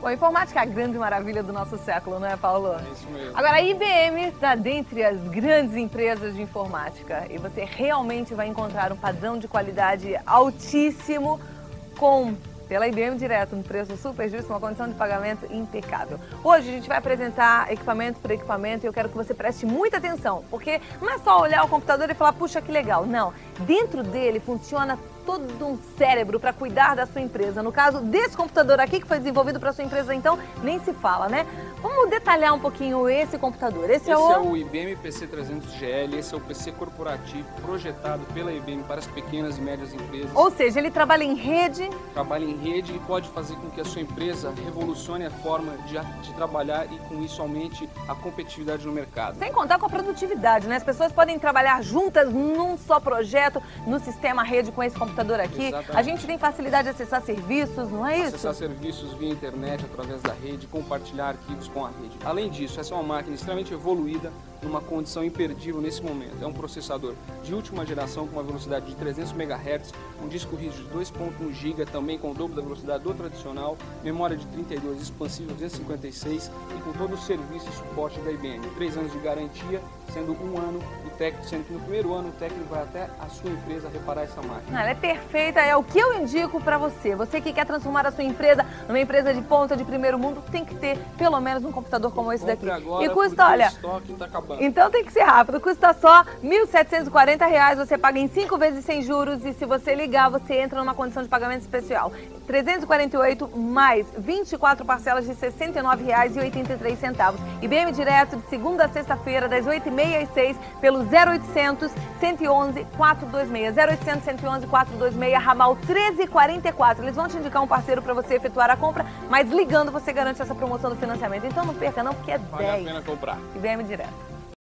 Bom, a informática é a grande maravilha do nosso século, não é, Paulo? É isso mesmo. Agora, a IBM está dentre as grandes empresas de informática e você realmente vai encontrar um padrão de qualidade altíssimo com pela IBM direto, um preço super justo, uma condição de pagamento impecável. Hoje a gente vai apresentar equipamento por equipamento e eu quero que você preste muita atenção, porque não é só olhar o computador e falar, puxa, que legal. Não, dentro dele funciona todo um cérebro para cuidar da sua empresa. No caso desse computador aqui que foi desenvolvido para sua empresa, então nem se fala, né? Vamos detalhar um pouquinho esse computador. Esse, esse é, o... é o IBM PC300GL, esse é o PC corporativo projetado pela IBM para as pequenas e médias empresas. Ou seja, ele trabalha em rede. Trabalha em rede e pode fazer com que a sua empresa revolucione a forma de, de trabalhar e com isso aumente a competitividade no mercado. Sem contar com a produtividade, né? As pessoas podem trabalhar juntas num só projeto, no sistema rede com esse computador computador aqui, Exatamente. a gente tem facilidade de acessar serviços, não é acessar isso? Acessar serviços via internet, através da rede, compartilhar arquivos com a rede. Além disso, essa é uma máquina extremamente evoluída, numa condição imperdível nesse momento. É um processador de última geração com uma velocidade de 300 MHz, um disco rígido de 2.1 GB, também com o dobro da velocidade do tradicional, memória de 32, expansível 256 e com todo o serviço e suporte da IBM. Três anos de garantia, sendo um ano o técnico, sendo que no primeiro ano o técnico vai até a sua empresa reparar essa máquina. Ela é perfeita, é o que eu indico para você. Você que quer transformar a sua empresa numa empresa de ponta de primeiro mundo, tem que ter pelo menos um computador como esse daqui. Agora, e custa, olha, tá então tem que ser rápido. Custa só R$ 1.740, você paga em 5 vezes sem juros e se você ligar, você entra numa condição de pagamento especial. 348 mais 24 parcelas de R$ 69,83. IBM direto de segunda a sexta-feira, das 8h30 às 6 pelo 0800 111 426. 0800 111 426, ramal 1344. Eles vão te indicar um parceiro para você efetuar a compra, mas ligando você garante essa promoção do financiamento. Então não perca não, porque é vale 10. Vale a pena comprar. IBM direto.